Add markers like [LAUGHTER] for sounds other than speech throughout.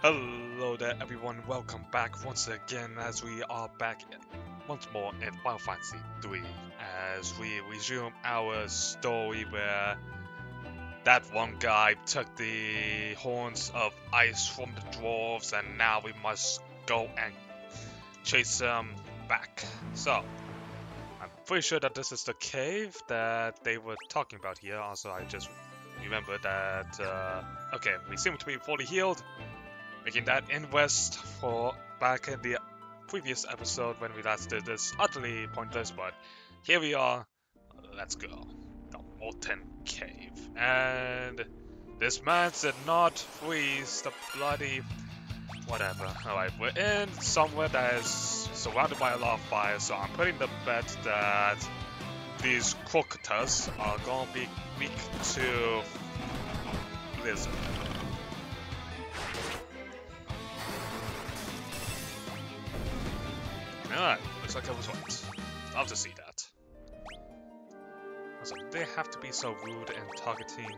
Hello there everyone, welcome back once again as we are back once more in Final Fantasy 3 as we resume our story where that one guy took the horns of ice from the dwarves and now we must go and chase them back. So, I'm pretty sure that this is the cave that they were talking about here. Also, I just remember that, uh, okay, we seem to be fully healed making that invest for back in the previous episode when we last did this utterly pointless, but here we are. Let's go. The Molten Cave. And this man did not freeze the bloody whatever. Alright, we're in somewhere that is surrounded by a lot of fire, so I'm putting the bet that these crocutas are gonna be weak to blizzard. Looks like I was right. Love to see that. Also, they have to be so rude and targeting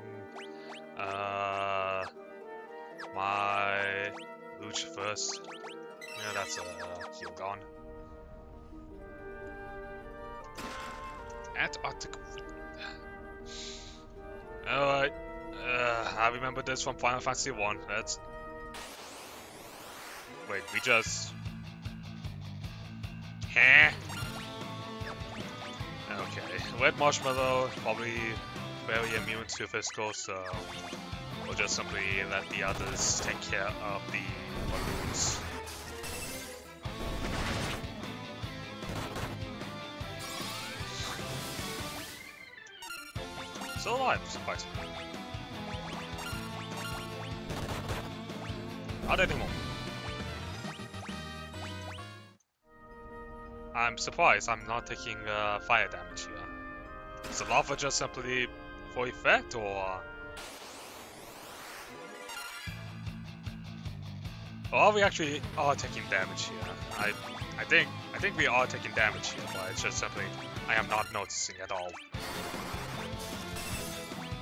uh my Luch first. Yeah, that's a uh, gone. Antarctic [SIGHS] Alright. Uh, I remember this from Final Fantasy 1. That's Wait, we just Okay, Red Marshmallow probably very immune to physical, so we'll just simply let the others take care of the balloons. Still alive, surprisingly. Not anymore. I'm surprised I'm not taking uh, fire damage here. Is the lava just simply for effect, or... Or are we actually are taking damage here? I I think I think we are taking damage here, but it's just simply I am not noticing at all.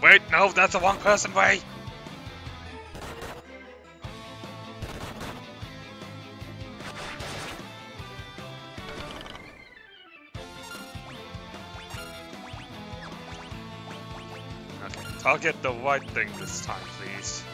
Wait, no, that's a one person way! I'll get the white thing this time, please.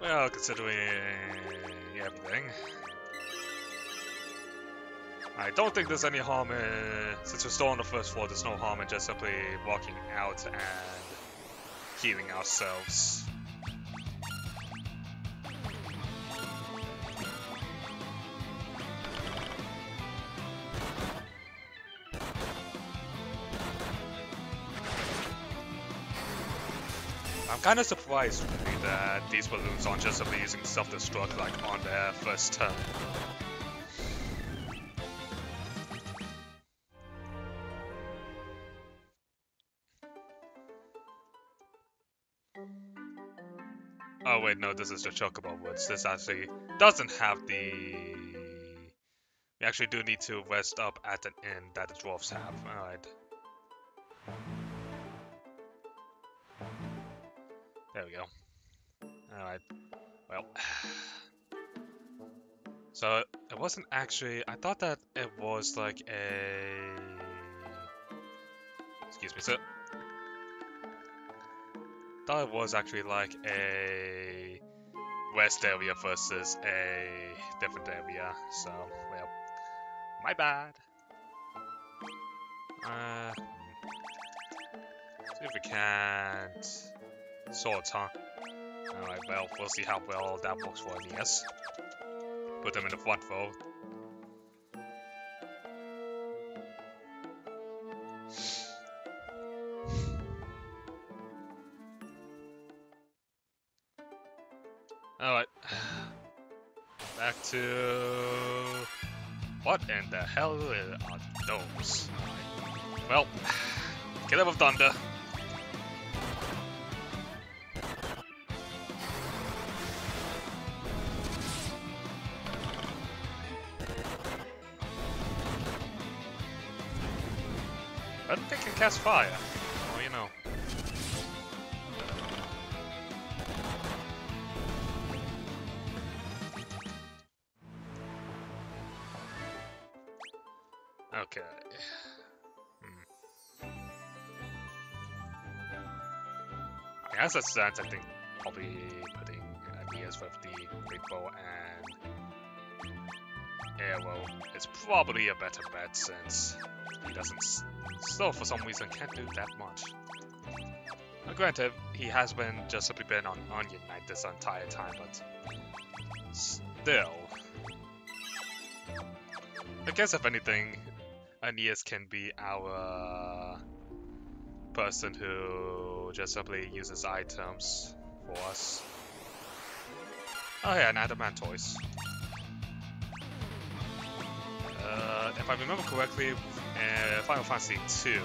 Well, considering uh, everything. I don't think there's any harm in, since we're still on the first floor, there's no harm in just simply walking out and healing ourselves. Kind of surprised really that these balloons aren't just using self-destruct like on their first turn. Oh wait, no, this is the Chocobo Woods. This actually doesn't have the... We actually do need to rest up at an inn that the dwarves have. Alright. There we go. Alright. Well. [SIGHS] So, it wasn't actually... I thought that it was like a... Excuse me, sir. thought it was actually like a west area versus a different area. So, well, my bad. Uh, see if we can't Swords, huh? Alright, well, we'll see how well that works for yes? Put them in the front row. Alright. Back to... What in the hell are those? Well, [SIGHS] get it with thunder. Cast fire. Well, you know. Okay. Hmm. As it stands, I think I'll be putting ideas with the Great and Arrow is probably a better bet since he doesn't still for some reason can't do that much. Now, granted, he has been just simply been on Onion Knight this entire time, but still. I guess if anything, Aeneas can be our person who just simply uses items for us. Oh yeah, and Adamantoise. Uh, if I remember correctly, uh, Final Fantasy 2,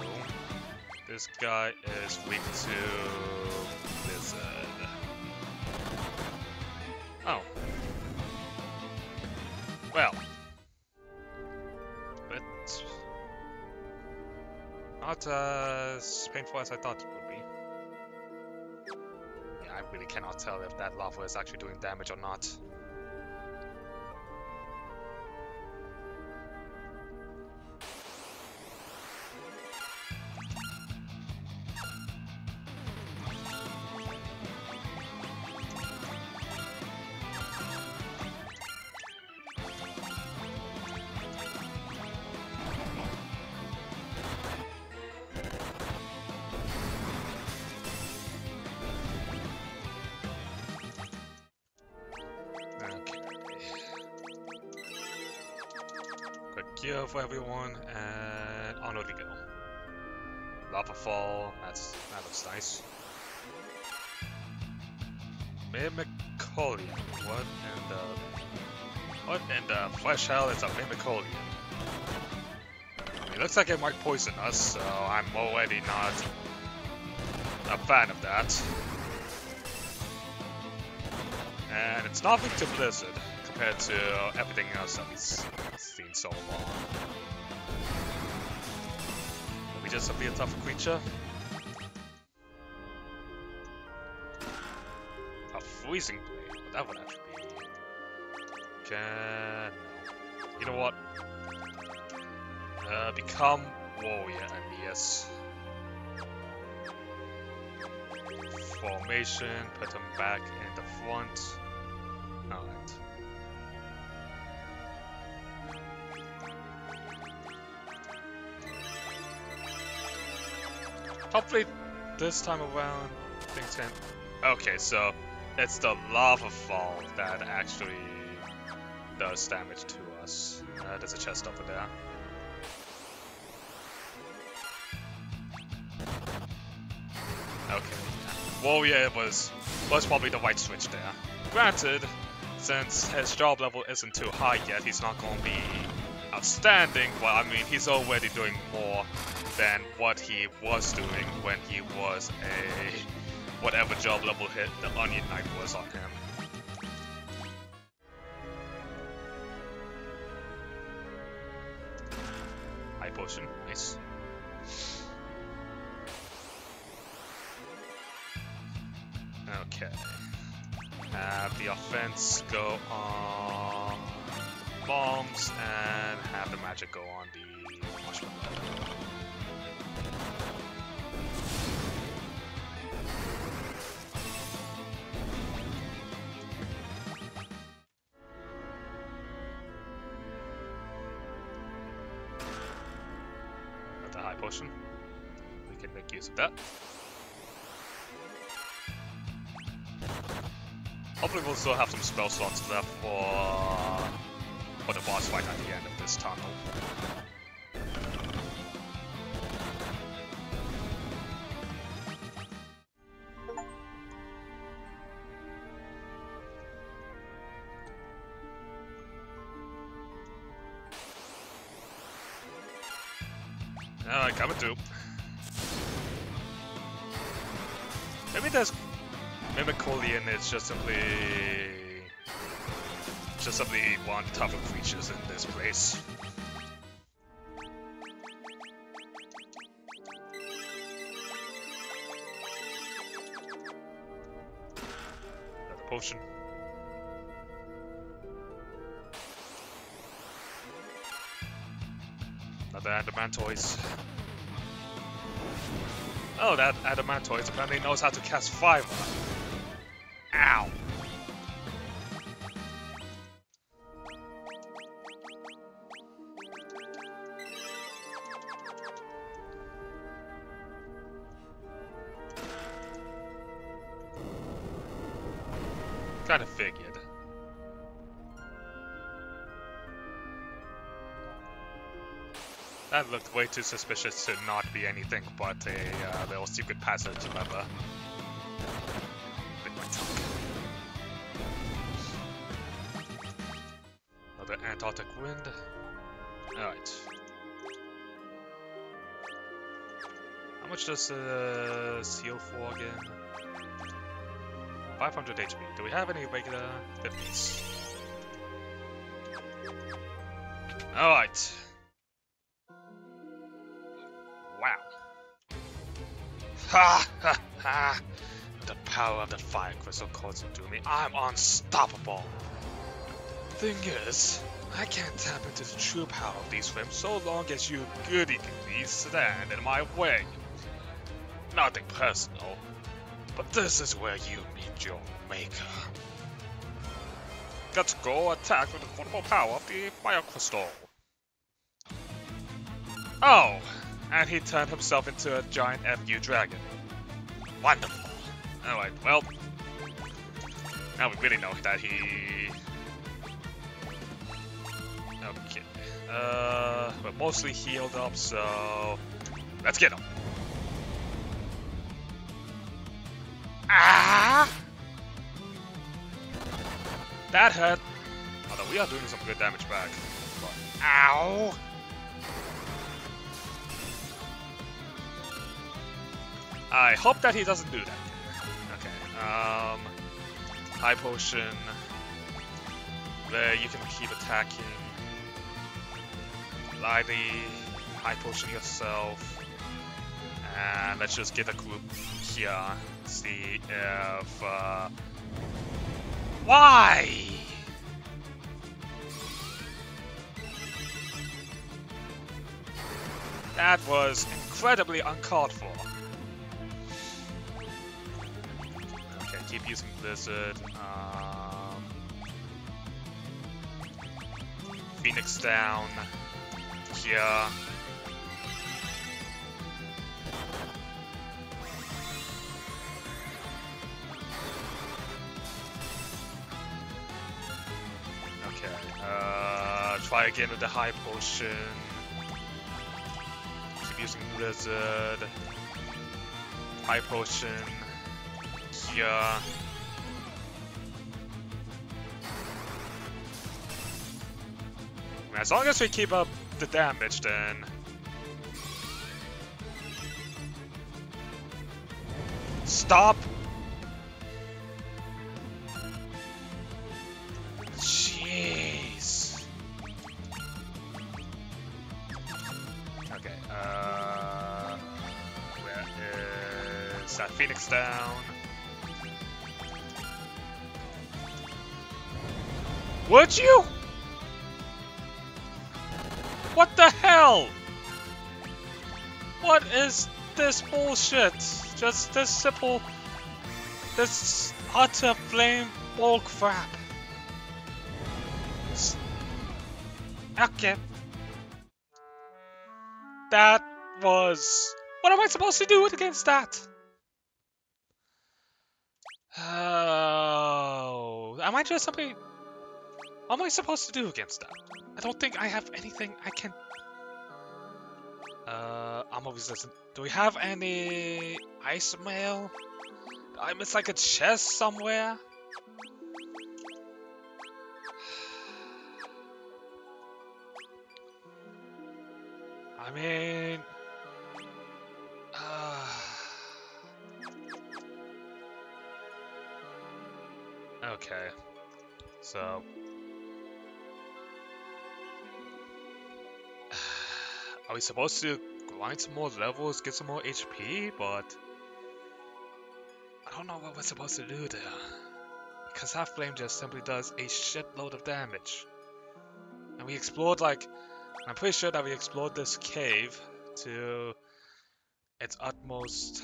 this guy is weak to Blizzard. Oh. Well. But... Not as painful as I thought it would be. Yeah, I really cannot tell if that lava is actually doing damage or not. Mimicolian, what in the... What in the flesh hell is a Mimicolian? It looks like it might poison us, so I'm already not a fan of that. And it's nothing to Blizzard compared to everything else that we've seen so far. We just be a tougher creature? Freezing blade? That would actually be... Can... You know what? Uh, become warrior, and yes. Formation, put them back in the front. Alright. Hopefully this time around things can... Okay, so it's the lava fall that actually does damage to us. Uh, there's a chest over there. Okay. Warrior was was probably the right switch there. Granted, since his job level isn't too high yet, he's not going to be outstanding. Well, I mean, he's already doing more than what he was doing when he was a whatever job level hit the Onion Knight was on him. Potion. We can make use of that. Hopefully we'll still have some spell slots left for, for the boss fight at the end of this tunnel. it's just simply just simply one tougher creatures in this place. Another potion. Another adamantoise. Oh, that adamantoise apparently knows how to cast fire. Ow! Kinda figured. That looked way too suspicious to not be anything but a uh, little secret passage, remember? Wind. Alright. How much does uh, seal for again? 500 HP. Do we have any regular 50s? Alright. Wow. Ha ha ha! The power of the fire crystal calls into me. I'm unstoppable! Thing is, I can't tap into the true power of these flames so long as you goody goodies stand in my way. Nothing personal, but this is where you meet your maker. Let's go attack with the portable power of the fire crystal. Oh, and he turned himself into a giant FU dragon. Wonderful. Alright, well, now we really know that he... Uh, mostly healed up, so let's get him. Ah! That hurt. Although we are doing some good damage back. But, ow! I hope that he doesn't do that. Okay. Um, high potion. There, you can keep attacking. Lightly high potion yourself. And let's just get a group here see if... Uh... Why? That was incredibly uncalled for. Okay, keep using Blizzard. Um, Phoenix down. Here. Uh, try again with the high potion. Keep using Blizzard. High potion. Here. As long as we keep up the damage, then... Stop Jeez. Okay, uh... Where is that Phoenix down. Would you? What the hell? What is this bullshit? Just this simple... This utter flame ball crap. Okay. That was... What am I supposed to do against that? Oh, am I just something? What am I supposed to do against that? I don't think I have anything I can. Uh, armor resistant. Do we have any ice mail? I'm it's like a chest somewhere. [SIGHS] I mean, [SIGHS] Okay. So... Are we supposed to grind some more levels, get some more HP, but... I don't know what we're supposed to do there. because that flame just simply does a shitload of damage. And we explored, like, I'm pretty sure that we explored this cave to its utmost.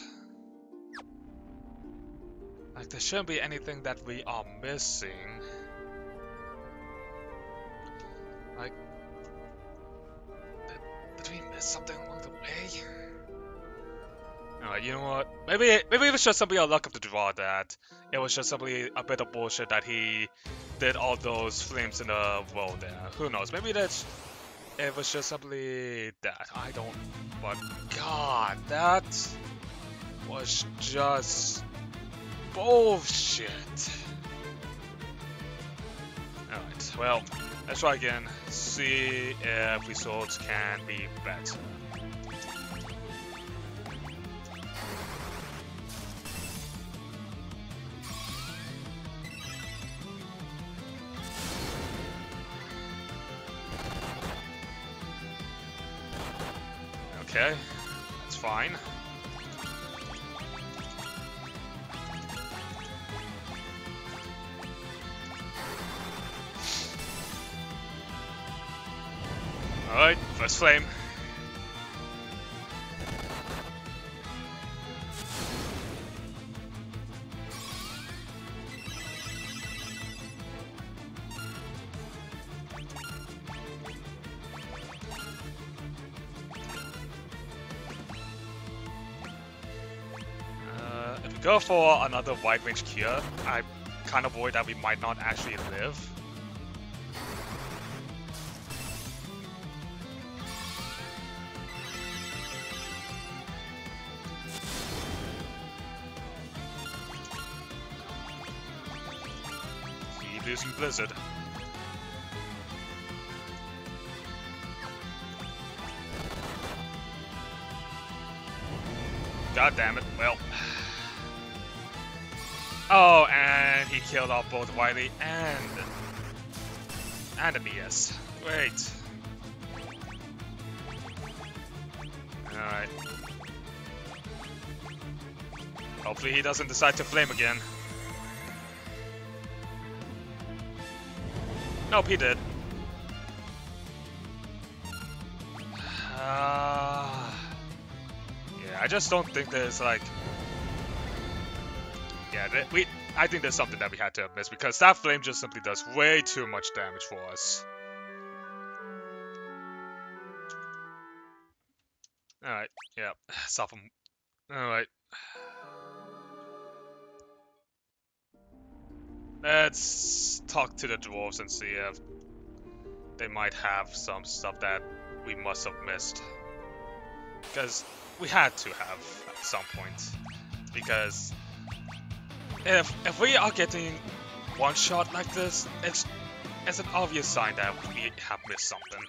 Like, there shouldn't be anything that we are missing. Like, something along the way? Alright, you know what? Maybe maybe it was just simply a luck of the draw that it was just simply a bit of bullshit that he did all those flames in a row there. Who knows? Maybe that's it was just simply that. I don't but god, that was just bullshit. Alright, well, let's try again. See if results can be better. Alright, first flame. Uh, if we go for another wide range cure, I kind of worry that we might not actually live. Blizzard. God damn it. Well. Oh, and he killed off both Wily and and Aeneas. Great. Alright. Hopefully he doesn't decide to flame again. Nope, he did. Uh, yeah, I just don't think there's like. Yeah, we. I think there's something that we had to miss because that flame just simply does way too much damage for us. Alright, yeah, [SIGHS] Sophomore. Alright. Let's talk to the dwarves and see if they might have some stuff that we must have missed. Because we had to have at some point. Because if if we are getting one shot like this, it's it's an obvious sign that we have missed something.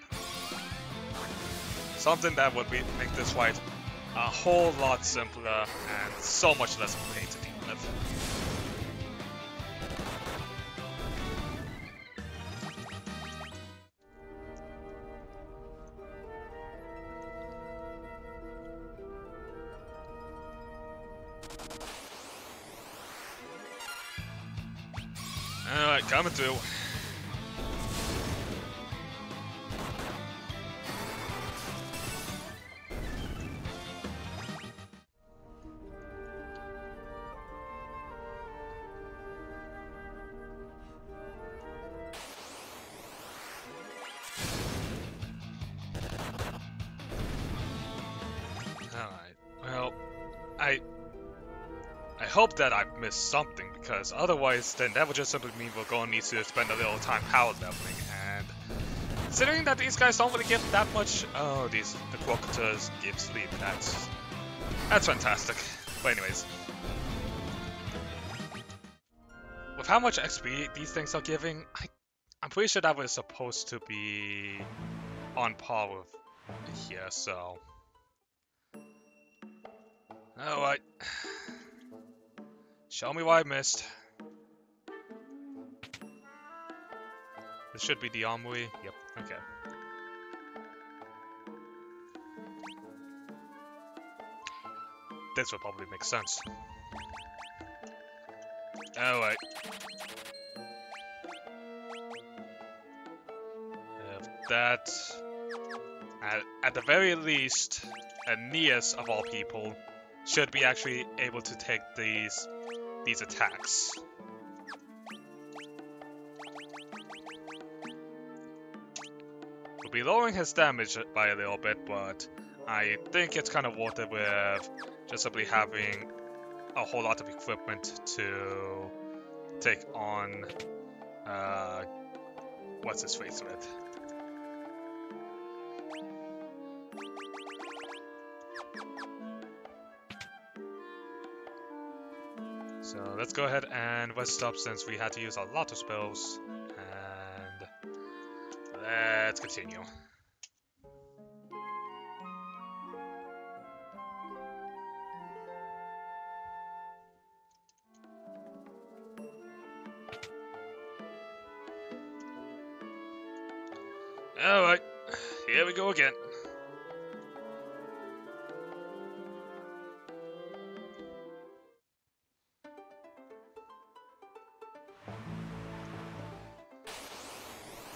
Something that would be, make this fight a whole lot simpler and so much less pain to deal with. Alright, well, I I hope that I've missed something because otherwise then that would just simply mean we're going to need to spend a little time power leveling. And considering that these guys don't really give that much oh these the Crocoters give sleep. That's that's fantastic. But anyways. With how much XP these things are giving I, I'm pretty sure that was supposed to be on par with here so. Alright Show me why I missed. This should be the Omui. Yep, okay. This would probably make sense. Oh, Alright. That, at, at the very least, Aeneas, of all people, should be actually able to take these these attacks. We'll be lowering his damage by a little bit, but I think it's kind of worth it with just simply having a whole lot of equipment to take on uh, what's his face with. Let's go ahead and rest up since we had to use a lot of spells. And let's continue.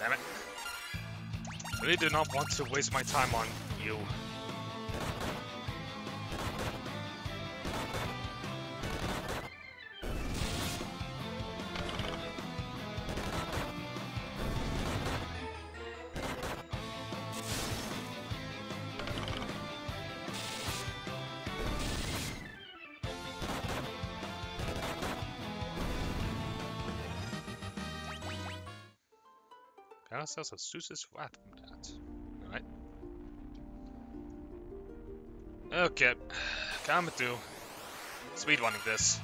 Damn it. I Really do not want to waste my time on you. Ourselves a Zeus's Wrath from that. Alright. Okay. Coming through. Speedrunning this.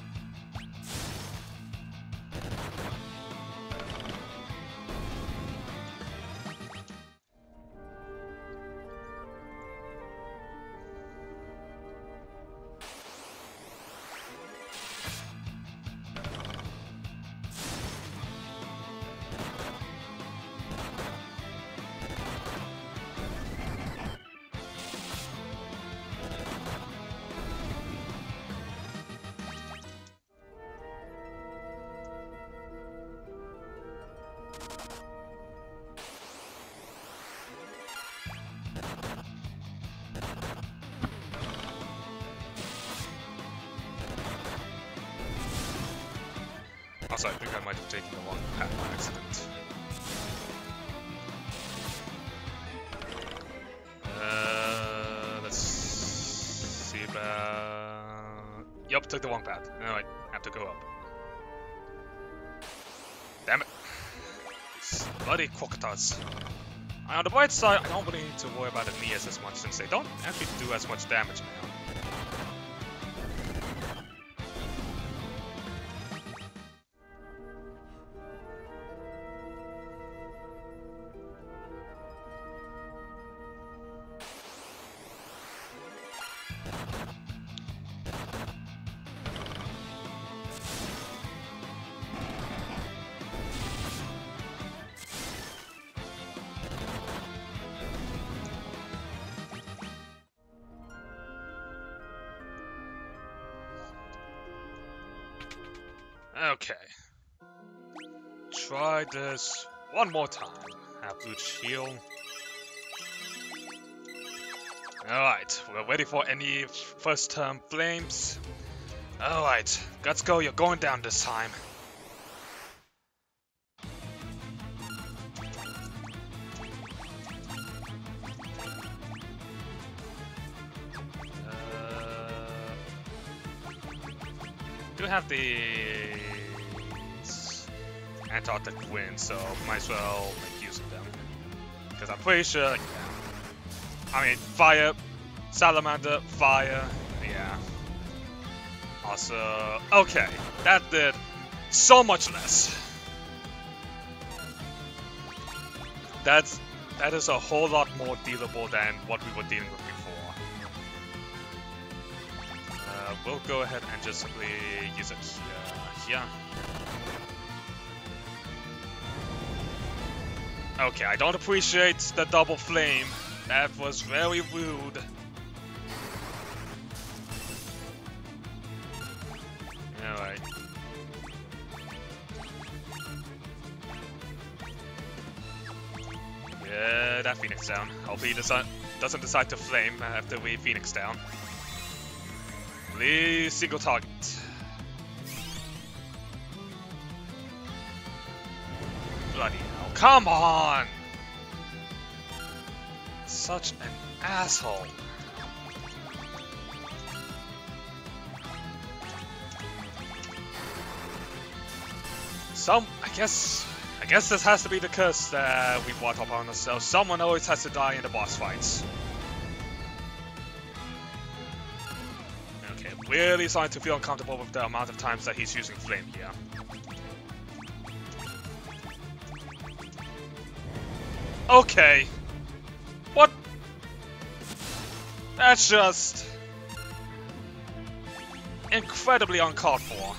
Also, I think I might have taken the wrong path by accident. Uh, let's see about... Yup, took the wrong path. No, I have to go up. Damn it. Bloody crocodiles. On the bright side, I don't really need to worry about Aeneas as much since they don't actually do as much damage now. Okay. Try this one more time. Have Luch heal. Alright, we're ready for any first term flames. Alright, let's go, you're going down this time. Antarctic wind, so might as well make use of them. Because I'm pretty sure, yeah. I mean, fire, salamander, fire, yeah. Also, okay, that did so much less. That's that is a whole lot more dealable than what we were dealing with before. Uh, we'll go ahead and just use it here. here. Okay, I don't appreciate the double flame. That was very rude. Alright. Uh, that Phoenix down. Hope he desi doesn't decide to flame after we Phoenix down. Please single target. Come on! Such an asshole. Some, I guess, I guess this has to be the curse that we brought upon ourselves. Someone always has to die in the boss fights. Okay, really starting to feel uncomfortable with the amount of times that he's using flame here. Okay. What? That's just... incredibly uncalled for.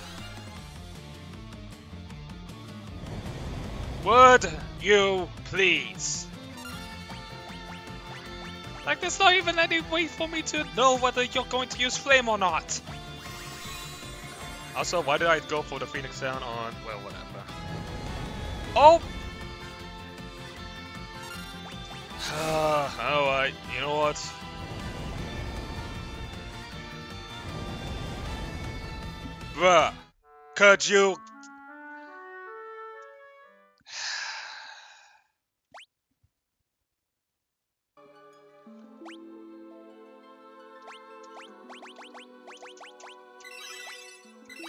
Would you please? Like, there's not even any way for me to know whether you're going to use flame or not. Also, why did I go for the Phoenix down on... well, whatever. Oh! Ah, Alright, you know what? Bruh, could you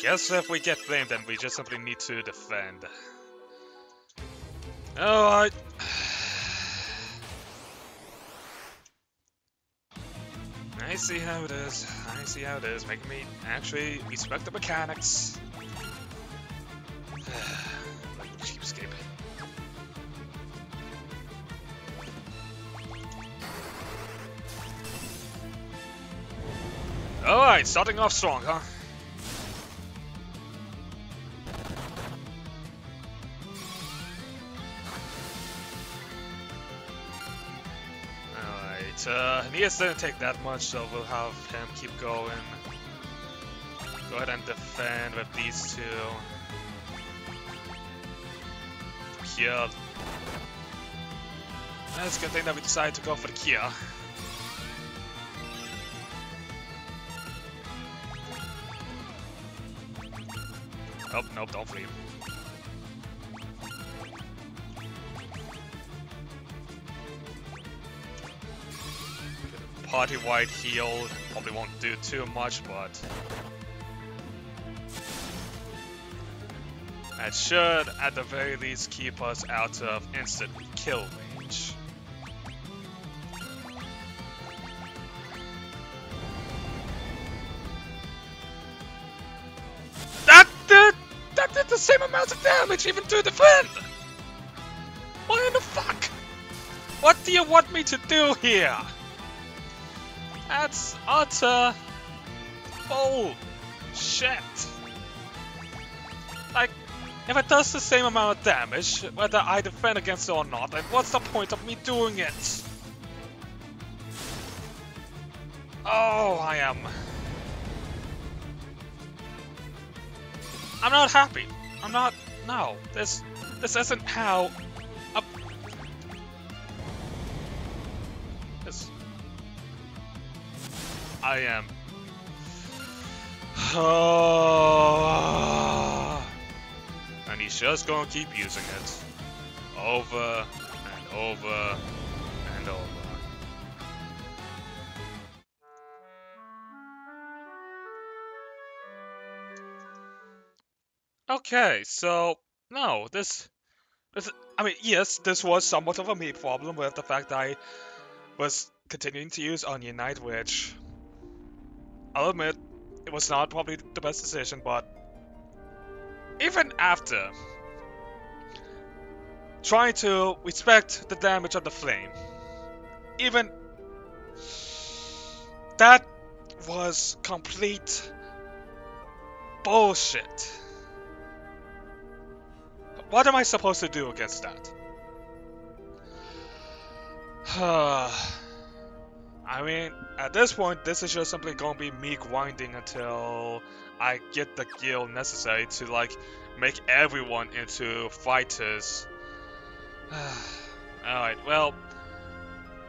Guess if we get flamed, then we just simply need to defend. Alright. I see how it is. I see how it is. Making me actually respect the mechanics. [SIGHS] Cheapskate. Alright, starting off strong, huh? Uh, Neas didn't take that much, so we'll have him keep going. Go ahead and defend with these two. Kia. That's a good thing that we decided to go for Kia. Nope, nope, don't flee. Party-wide heal. Probably won't do too much, but... That should, at the very least, keep us out of instant kill range. That did, that did the same amount of damage even to defend! What in the fuck? What do you want me to do here? That's utter bullshit. Like, if it does the same amount of damage, whether I defend against it or not, then what's the point of me doing it? Oh, I am. I'm not happy. I'm not. No, this this isn't how I am. [SIGHS] and he's just gonna keep using it. Over and over and over. Okay, so no, this, this, I mean, yes, this was somewhat of a me problem with the fact I was continuing to use Onion Knight, which I'll admit, it was not probably the best decision, but even after trying to respect the damage of the flame, even that was complete bullshit. What am I supposed to do against that? [SIGHS] [SIGHS] I mean, at this point, this is just simply gonna be me grinding until I get the gear necessary to, like, make everyone into fighters. [SIGHS] Alright, well,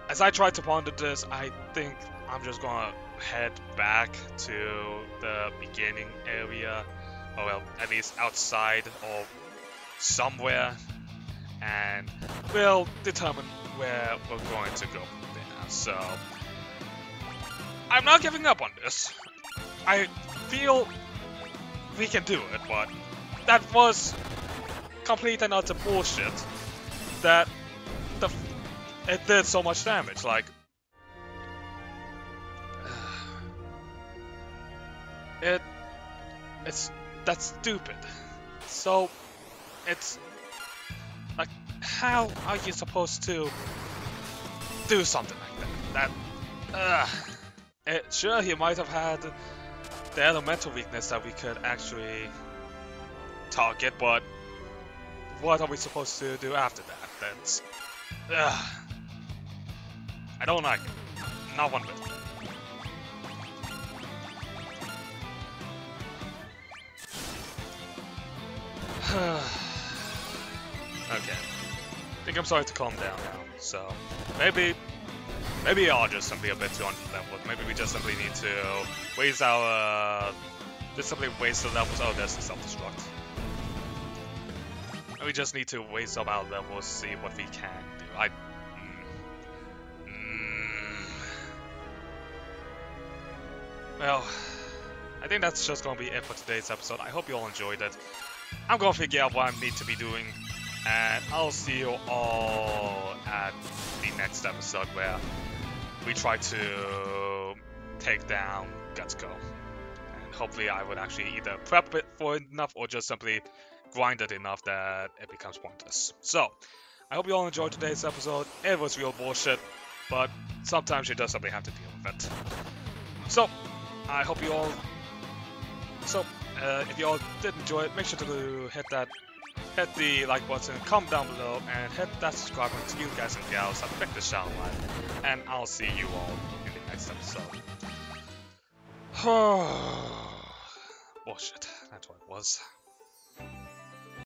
as I try to ponder this, I think I'm just gonna head back to the beginning area, or well, at least outside or somewhere, and we'll determine where we're going to go from there. So, I'm not giving up on this. I feel we can do it, but that was complete and utter bullshit. That the it did so much damage. Like [SIGHS] it it's that's stupid. So it's like how are you supposed to do something like that? That it, sure he might have had the elemental weakness that we could actually target, but what are we supposed to do after that? That's uh, I don't like it. Not one bit. [SIGHS] okay. I think I'm starting to calm down now, so maybe maybe I'll just simply a bit too underleveled. Maybe we just simply need to waste our uh, just simply waste the levels. Oh, there's the self-destruct. We just need to waste up our levels, see what we can do. I Well, I think that's just gonna be it for today's episode. I hope you all enjoyed it. I'm gonna figure out what I need to be doing, and I'll see you all at the next episode where we try to take down Gutsco. And hopefully I would actually either prep it for enough or just simply grind it enough that it becomes pointless. So, I hope you all enjoyed today's episode. It was real bullshit, but sometimes you just simply have to deal with it. So, I hope you all... So, uh, if you all did enjoy it, make sure to hit that, hit the like button, comment down below, and hit that subscribe button to you guys and gals that make this channel live. And I'll see you all in the next episode. [SIGHS] [SIGHS] Bullshit, that's what it was.